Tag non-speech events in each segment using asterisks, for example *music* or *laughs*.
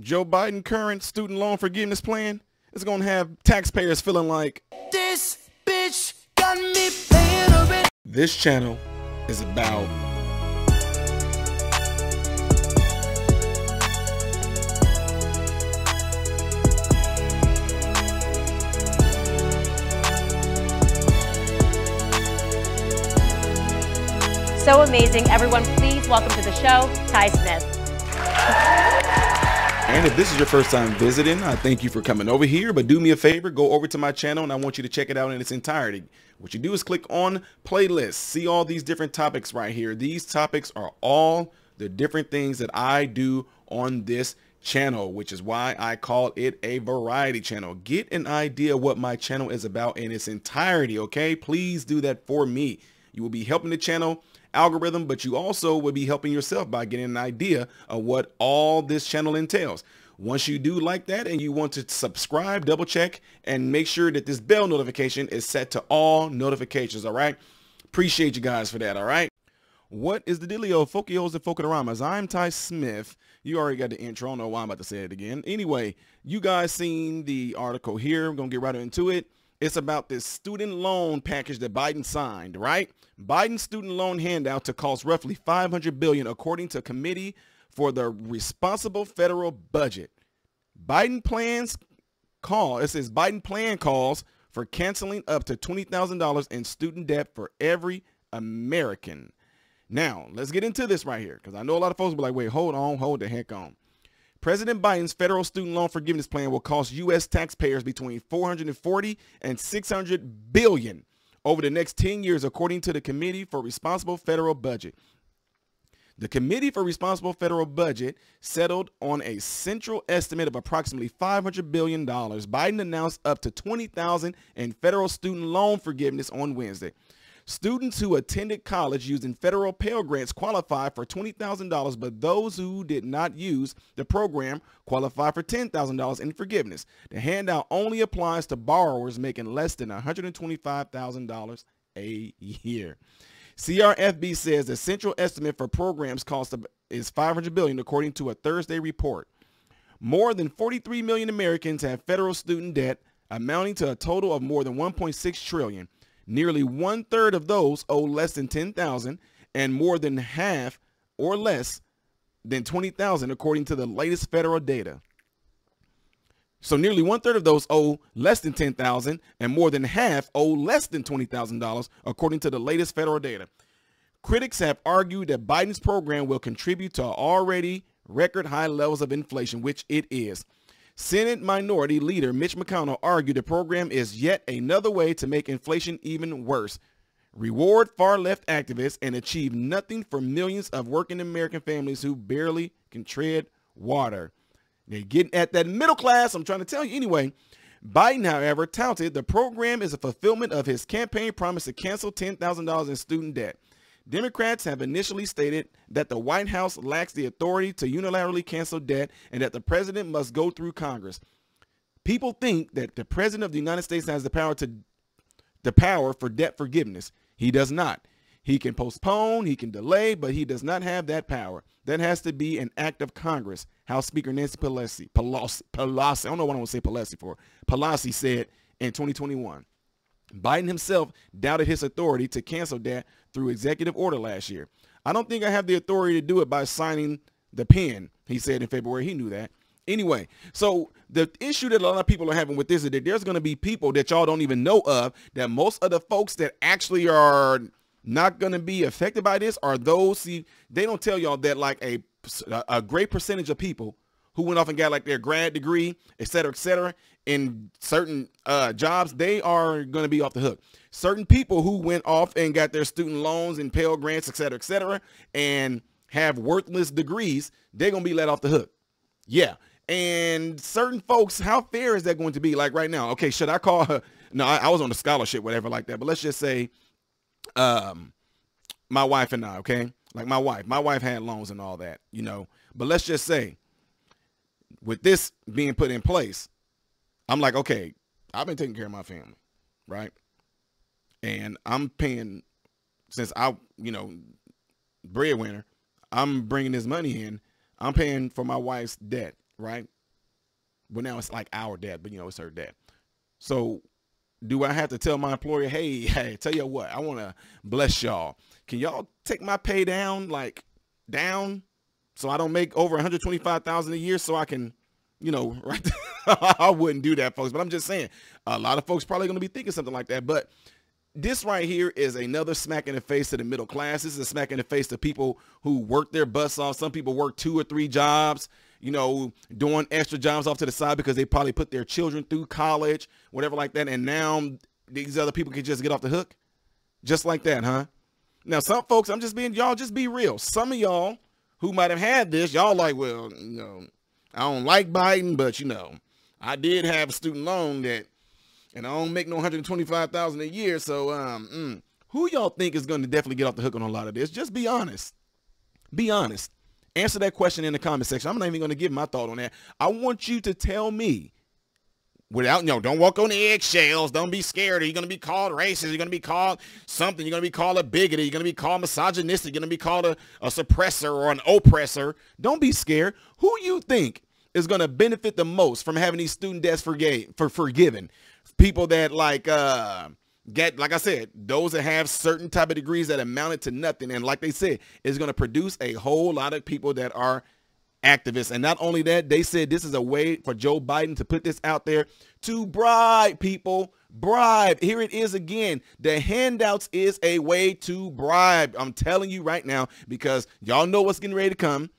Joe Biden current student loan forgiveness plan is going to have taxpayers feeling like This bitch got me paying a bit. this channel is about So amazing. Everyone, please welcome to the show, Ty Smith. And if this is your first time visiting, I thank you for coming over here. But do me a favor, go over to my channel and I want you to check it out in its entirety. What you do is click on playlists, See all these different topics right here. These topics are all the different things that I do on this channel, which is why I call it a variety channel. Get an idea what my channel is about in its entirety, okay? Please do that for me. You will be helping the channel algorithm, but you also would be helping yourself by getting an idea of what all this channel entails. Once you do like that and you want to subscribe, double check and make sure that this bell notification is set to all notifications. All right. Appreciate you guys for that. All right. What is the dealio, Fokios and Fokaramas? I'm Ty Smith. You already got the intro. I don't know why I'm about to say it again. Anyway, you guys seen the article here. I'm going to get right into it. It's about this student loan package that Biden signed, right? Biden's student loan handout to cost roughly 500 billion according to committee for the responsible federal budget. Biden plans call, it says Biden plan calls for canceling up to $20,000 in student debt for every American. Now, let's get into this right here because I know a lot of folks will be like, wait, hold on, hold the heck on. President Biden's federal student loan forgiveness plan will cost U.S. taxpayers between 440 and 600 billion over the next 10 years, according to the Committee for Responsible Federal Budget. The Committee for Responsible Federal Budget settled on a central estimate of approximately $500 billion. Biden announced up to 20,000 in federal student loan forgiveness on Wednesday. Students who attended college using federal Pell Grants qualify for $20,000, but those who did not use the program qualify for $10,000 in forgiveness. The handout only applies to borrowers making less than $125,000 a year. CRFB says the central estimate for programs cost is 500 billion, according to a Thursday report. More than 43 million Americans have federal student debt amounting to a total of more than 1.6 trillion. Nearly one third of those owe less than 10,000 and more than half or less than 20,000 according to the latest federal data. So nearly one third of those owe less than 10,000 and more than half owe less than $20,000 according to the latest federal data. Critics have argued that Biden's program will contribute to already record high levels of inflation, which it is. Senate Minority Leader Mitch McConnell argued the program is yet another way to make inflation even worse, reward far-left activists, and achieve nothing for millions of working American families who barely can tread water. They're getting at that middle class. I'm trying to tell you anyway. Biden, however, touted the program is a fulfillment of his campaign promise to cancel $10,000 in student debt. Democrats have initially stated that the White House lacks the authority to unilaterally cancel debt and that the president must go through Congress. People think that the president of the United States has the power to the power for debt forgiveness. He does not. He can postpone, he can delay, but he does not have that power. That has to be an act of Congress. House Speaker Nancy Pelosi, Pelosi, Pelosi I don't know what I want to say Pelosi for. Pelosi said in 2021. Biden himself doubted his authority to cancel that through executive order last year. I don't think I have the authority to do it by signing the pen, he said in February. He knew that. Anyway, so the issue that a lot of people are having with this is that there's going to be people that y'all don't even know of, that most of the folks that actually are not going to be affected by this are those, see, they don't tell y'all that like a, a great percentage of people who went off and got like their grad degree, et cetera, et cetera, in certain uh, jobs, they are going to be off the hook. Certain people who went off and got their student loans and Pell Grants, et cetera, et cetera, and have worthless degrees, they're going to be let off the hook. Yeah. And certain folks, how fair is that going to be? Like right now, okay, should I call her? No, I, I was on a scholarship, whatever like that. But let's just say um, my wife and I, okay? Like my wife. My wife had loans and all that, you know. But let's just say with this being put in place, I'm like, okay, I've been taking care of my family, right? And I'm paying since I, you know, breadwinner, I'm bringing this money in. I'm paying for my wife's debt right? Well, now it's like our debt, but you know, it's her debt. So do I have to tell my employer, hey, *laughs* hey, tell you what, I want to bless y'all. Can y'all take my pay down, like down, so I don't make over 125,000 a year, so I can, you know, *laughs* right? I wouldn't do that, folks. But I'm just saying, a lot of folks probably going to be thinking something like that. But this right here is another smack in the face to the middle class. This is a smack in the face to people who work their butts off. Some people work two or three jobs, you know, doing extra jobs off to the side because they probably put their children through college, whatever like that. And now these other people can just get off the hook. Just like that, huh? Now, some folks, I'm just being, y'all just be real. Some of y'all who might have had this, y'all like, well, you know, I don't like Biden, but you know, I did have a student loan that and I don't make no 125,000 a year. So, um, mm, who y'all think is going to definitely get off the hook on a lot of this? Just be honest. Be honest. Answer that question in the comment section. I'm not even going to give my thought on that. I want you to tell me without, you know, don't walk on eggshells. Don't be scared. Are you going to be called racist? You're going to be called something. You're going to be called a bigot. You're going to be called misogynistic. You're going to be called a, a suppressor or an oppressor. Don't be scared. Who you think is going to benefit the most from having these student debts forgave, for forgiven? people that like uh get like I said, those that have certain type of degrees that amounted to nothing, and like they said, is going to produce a whole lot of people that are activists. And not only that, they said this is a way for Joe Biden to put this out there to bribe people. Bribe. Here it is again. The handouts is a way to bribe. I'm telling you right now because y'all know what's getting ready to come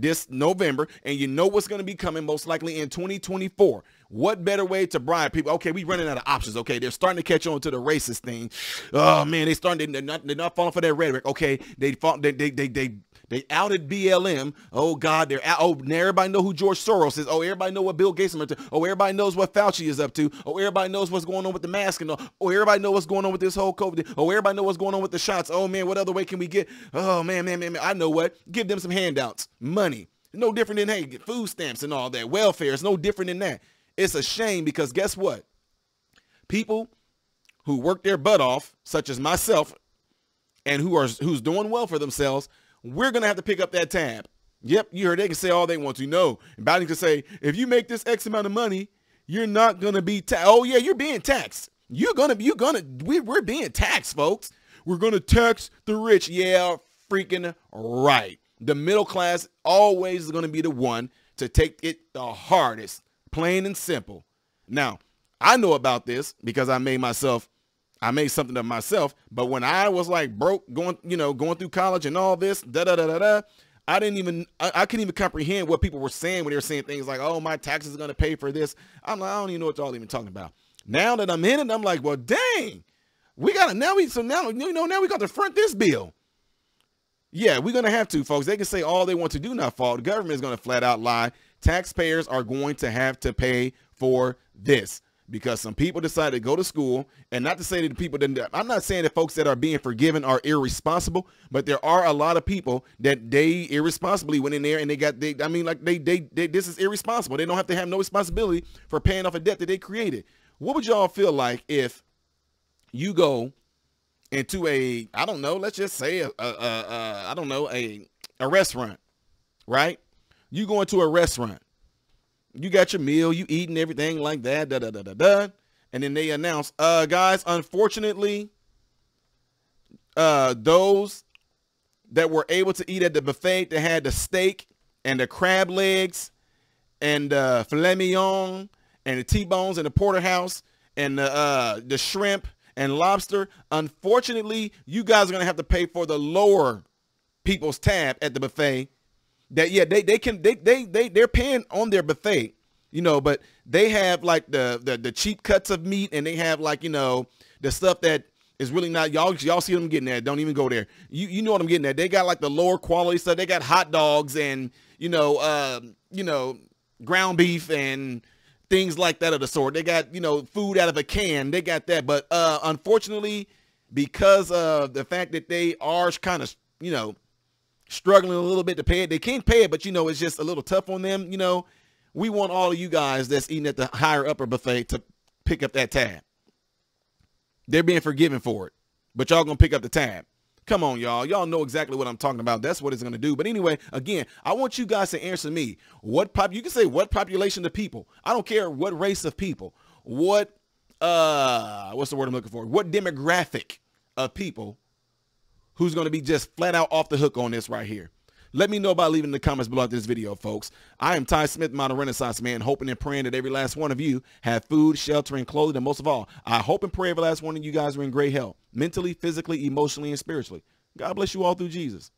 this November, and you know what's going to be coming most likely in 2024. What better way to bribe people? Okay, we running out of options. Okay, they're starting to catch on to the racist thing. Oh man, they starting. They're not. They're not falling for that rhetoric. Okay, they fall. They they they they. They outed BLM. Oh God, they're out. Oh, now everybody know who George Soros is. Oh, everybody know what Bill Gates is up to. Oh, everybody knows what Fauci is up to. Oh, everybody knows what's going on with the mask and all. Oh, everybody know what's going on with this whole COVID. Oh, everybody know what's going on with the shots. Oh man, what other way can we get? Oh man, man, man, man. I know what. Give them some handouts, money. No different than hey, food stamps and all that. Welfare is no different than that. It's a shame because guess what? People who work their butt off, such as myself, and who are who's doing well for themselves, we're gonna have to pick up that tab. Yep, you heard they can say all they want to. No, and Biden can say if you make this X amount of money, you're not gonna be taxed. Oh yeah, you're being taxed. You're gonna be you're gonna we, we're being taxed, folks. We're gonna tax the rich. Yeah, freaking right. The middle class always is gonna be the one to take it the hardest plain and simple. Now, I know about this because I made myself, I made something of myself. But when I was like broke, going, you know, going through college and all this, da da da da da, I didn't even, I, I couldn't even comprehend what people were saying when they were saying things like, "Oh, my taxes are going to pay for this." I'm like, I don't even know what y'all even talking about. Now that I'm in it, I'm like, well, dang, we got to now we so now you know now we got to front this bill. Yeah, we're gonna have to, folks. They can say all they want to do, not fall. Government is gonna flat out lie taxpayers are going to have to pay for this because some people decided to go to school and not to say that the people that I'm not saying that folks that are being forgiven are irresponsible, but there are a lot of people that they irresponsibly went in there and they got they I mean like they they, they this is irresponsible. They don't have to have no responsibility for paying off a debt that they created. What would y'all feel like if you go into a I don't know, let's just say a, a, a, a I don't know a a restaurant, right? You go into a restaurant, you got your meal, you eating everything like that, da da da da da, and then they announce, uh, guys, unfortunately, uh, those that were able to eat at the buffet, that had the steak and the crab legs and uh, filet mignon and the T-bones and the porterhouse and the uh, the shrimp and lobster. Unfortunately, you guys are gonna have to pay for the lower people's tab at the buffet that yeah they they can they they they they're paying on their buffet you know but they have like the the, the cheap cuts of meat and they have like you know the stuff that is really not y'all y'all see them getting there don't even go there. You you know what i'm getting at. They got like the lower quality stuff. They got hot dogs and you know uh you know ground beef and things like that of the sort. They got you know food out of a can. They got that. But uh unfortunately because of the fact that they are kind of you know struggling a little bit to pay it. They can't pay it, but you know, it's just a little tough on them. You know, we want all of you guys that's eating at the higher upper buffet to pick up that tab. They're being forgiven for it, but y'all gonna pick up the tab. Come on, y'all. Y'all know exactly what I'm talking about. That's what it's going to do. But anyway, again, I want you guys to answer me. What pop you can say what population of people. I don't care what race of people. What uh what's the word I'm looking for? What demographic of people who's going to be just flat out off the hook on this right here. Let me know by leaving the comments below this video, folks. I am Ty Smith, Modern Renaissance Man, hoping and praying that every last one of you have food, shelter, and clothing, and most of all, I hope and pray every last one of you guys are in great health, mentally, physically, emotionally, and spiritually. God bless you all through Jesus.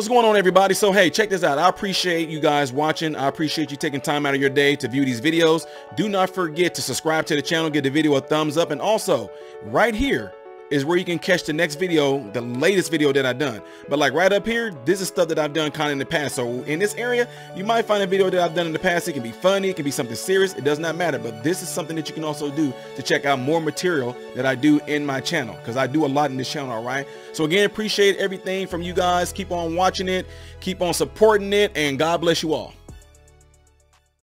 What's going on everybody? So hey, check this out. I appreciate you guys watching. I appreciate you taking time out of your day to view these videos. Do not forget to subscribe to the channel, give the video a thumbs up, and also right here is where you can catch the next video, the latest video that I've done. But like right up here, this is stuff that I've done kind of in the past. So in this area, you might find a video that I've done in the past. It can be funny, it can be something serious. It does not matter. But this is something that you can also do to check out more material that I do in my channel because I do a lot in this channel, all right? So again, appreciate everything from you guys. Keep on watching it, keep on supporting it, and God bless you all.